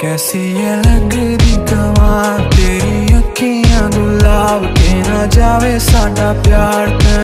कैसी ये लगदी कमाल तेरी अखियां गुलाब के ना जावे साडा प्यार